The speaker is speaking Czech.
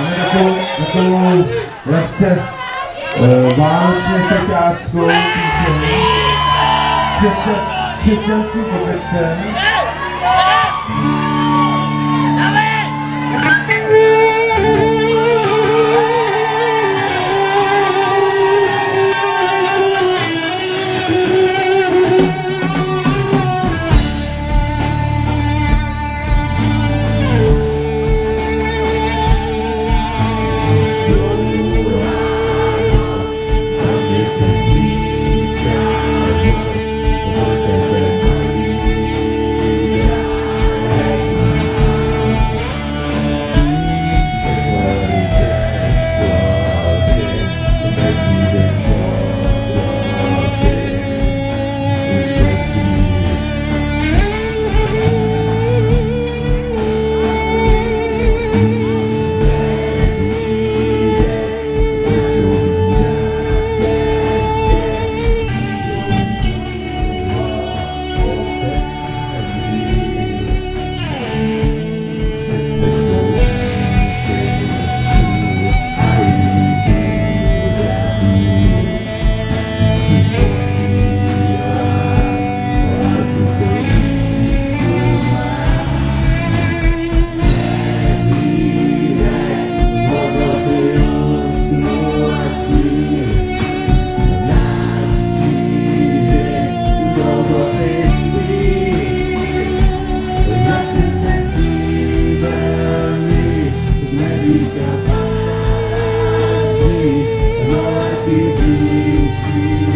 Máme takovou, takovou lehce uh, vánočně sekáckou píseň s křesťanským kontextem. que viste.